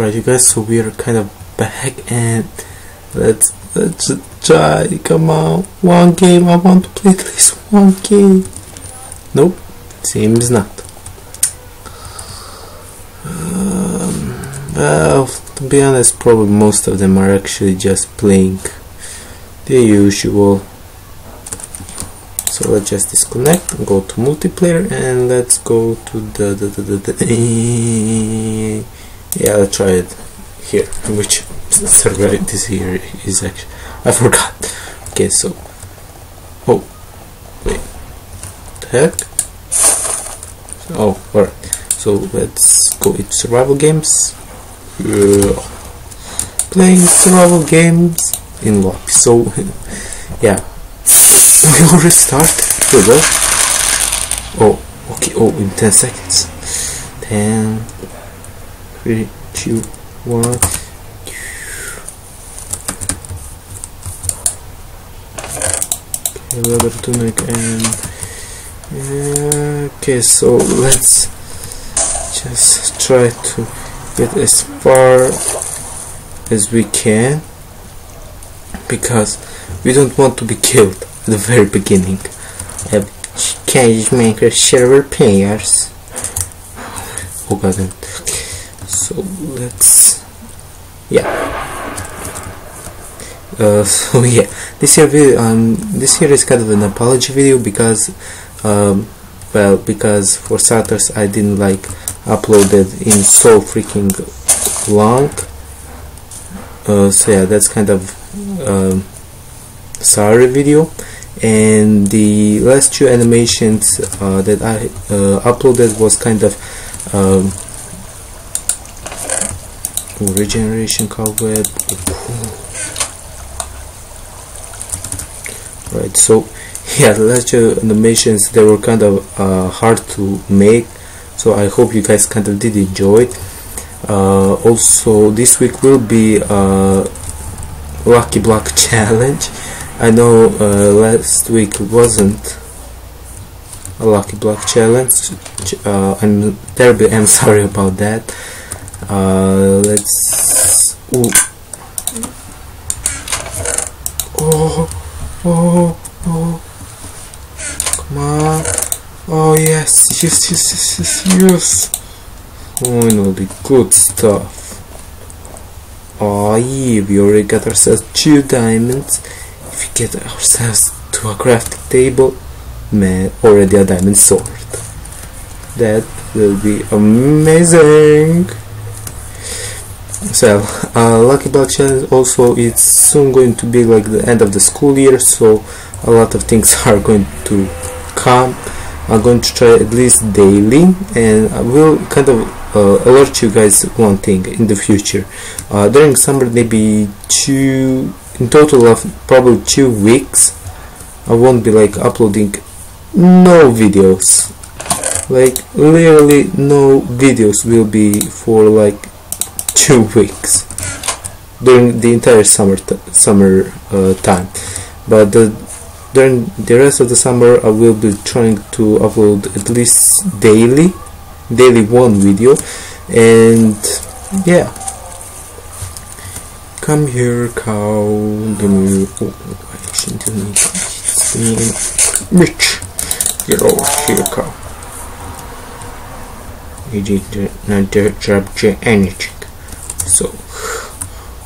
Alright you guys, so we are kind of back and let's let's try, come on, one game, I want to play at least one game. Nope, seems not. Um, well, to be honest, probably most of them are actually just playing the usual. So let's just disconnect, go to multiplayer, and let's go to the, the, the, the, the yeah, let's try it here. Which server this here is actually? I forgot. Okay, so oh wait, the heck? Oh, alright. So let's go into survival games. Yeah. Playing survival games in lock. So yeah, we will restart. Here we go. Oh, okay. Oh, in ten seconds. Ten. Three, two, one. Okay, to make and okay. So let's just try to get as far as we can because we don't want to be killed at the very beginning. Have cage maker server players. Oh god. So let's yeah. Uh, so yeah, this here video, um, this here is kind of an apology video because, um, well, because for starters I didn't like upload it in so freaking long. Uh, so yeah, that's kind of um, sorry video. And the last two animations uh, that I uh, uploaded was kind of um, regeneration cobweb. Right so yeah the last animations. They were kind of uh, hard to make. So I hope you guys kind of did enjoy it. Uh, also this week will be a lucky block challenge. I know uh, last week wasn't a lucky block challenge. Uh, I'm terribly I'm sorry about that uh, let's ooh. oh oh oh. Come on. Oh yes yes yes yes yes yes. Finally good stuff. Oh yeah we already got ourselves two diamonds. If we get ourselves to a crafting table man already a diamond sword. That will be amazing so uh, lucky block challenge also it's soon going to be like the end of the school year so a lot of things are going to come i'm going to try at least daily and i will kind of uh, alert you guys one thing in the future. Uh, during summer maybe two in total of probably two weeks i won't be like uploading no videos. Like literally no videos will be for like two weeks during the entire summer summer uh, time but the, during the rest of the summer I will be trying to upload at least daily daily one video and yeah come here cow oh, rich get over here cow you did not drop anything so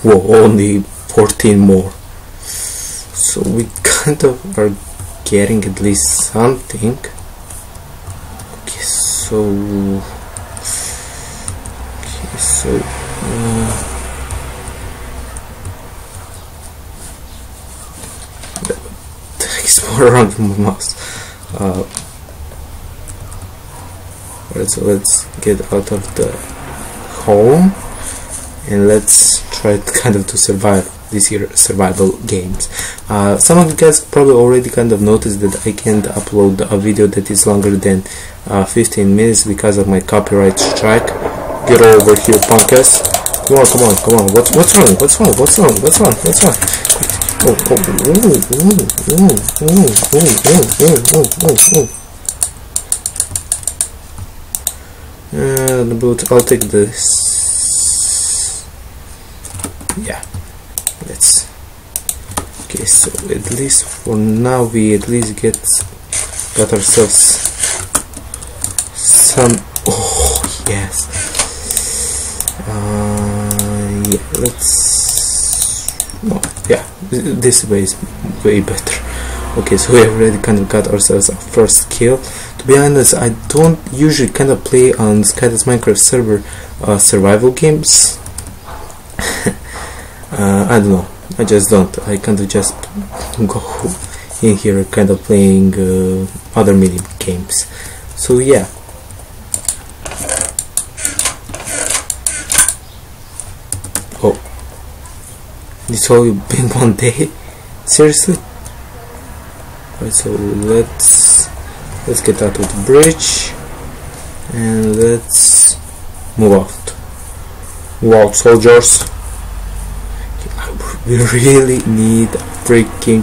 whoa only 14 more. So we kind of are getting at least something. Okay so okay so uh, explore around my mouse. Uh, Alright, so let's get out of the home and let's try kind of to survive this year survival games uh, some of you guys probably already kind of noticed that I can't upload a video that is longer than uh, 15 minutes because of my copyright strike get over here punkers come on come on come on what's what's wrong what's wrong what's wrong what's wrong what's wrong oh oh oh oh oh oh oh oh oh, oh. uh, the boot I'll take this yeah. Let's okay so at least for now we at least get got ourselves some oh yes. Uh, yeah let's no yeah this way is way better. Okay so we already kind of got ourselves our first kill to be honest I don't usually kind of play on Skydance Minecraft server uh, survival games uh, I don't know. I just don't. I of just go in here kind of playing uh, other mini games. So yeah. Oh. This all been one day? Seriously? So let's let's get out of the bridge and let's move out. Move out soldiers we really need a freaking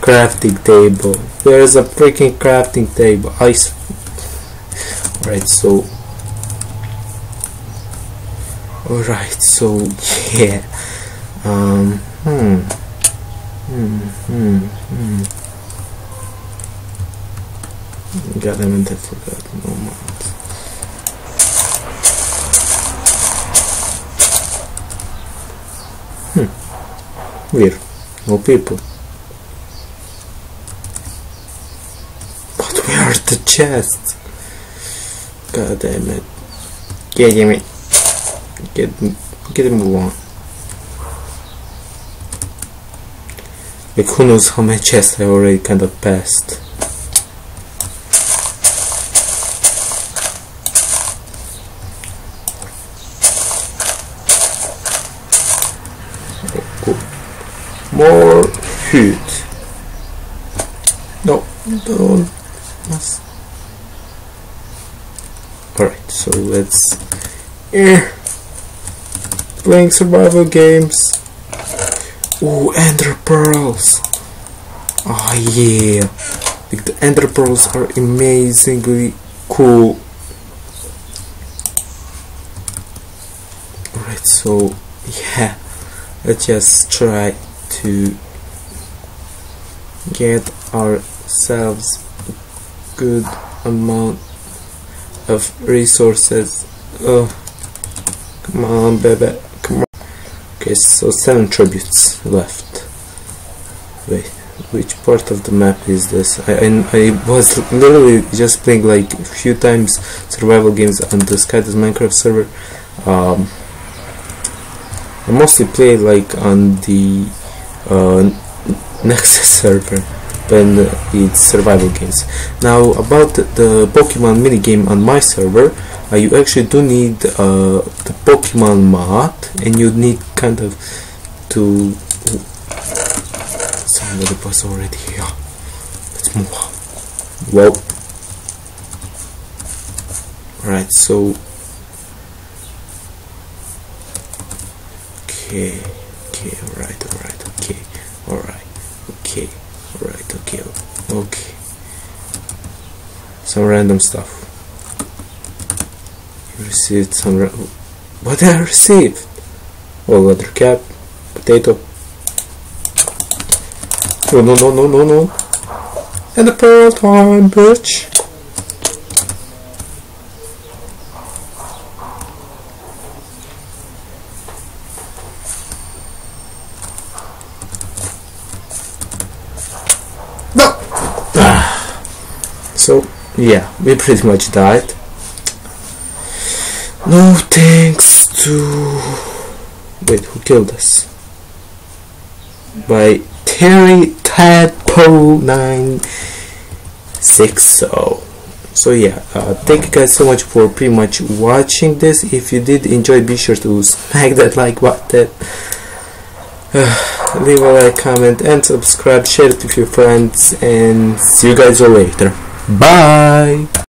crafting table. There's a freaking crafting table. I right so alright so yeah. Um hmm. Hmm hmm hmm. God I forgot no mind hmm weird no people but where are the chests God damn it get me get get move on like who knows how many chests I already kind of passed more food. No, don't. Yes. Alright, so let's. Eh, playing survival games. Ooh, Ender Pearls. Oh yeah, like the Ender Pearls are amazingly cool. Alright, so yeah, let's just try to get ourselves a good amount of resources. Oh come on baby come on. Okay so seven tributes left. Wait which part of the map is this? I, I, I was literally just playing like a few times survival games on the Skydance Minecraft server. Um, I mostly play like on the uh, Nexus server when it's survival games. Now about the Pokemon minigame on my server, uh, you actually do need uh, the Pokemon mod and you need kind of to somebody was already here. Let's move on. Whoa. Alright, so okay, okay, alright, alright, alright, okay, alright, okay, okay. Some random stuff. You received some. Ra what I receive? Oh, leather cap, potato. Oh no no no no no! And the pearl time, bitch. No! So, yeah, we pretty much died. No thanks to... Wait, who killed us? By Terry Tadpole 960. So yeah, uh, thank you guys so much for pretty much watching this. If you did enjoy, be sure to smack that like button. Uh, leave a like, comment, and subscribe. Share it with your friends, and see you guys all later. Bye.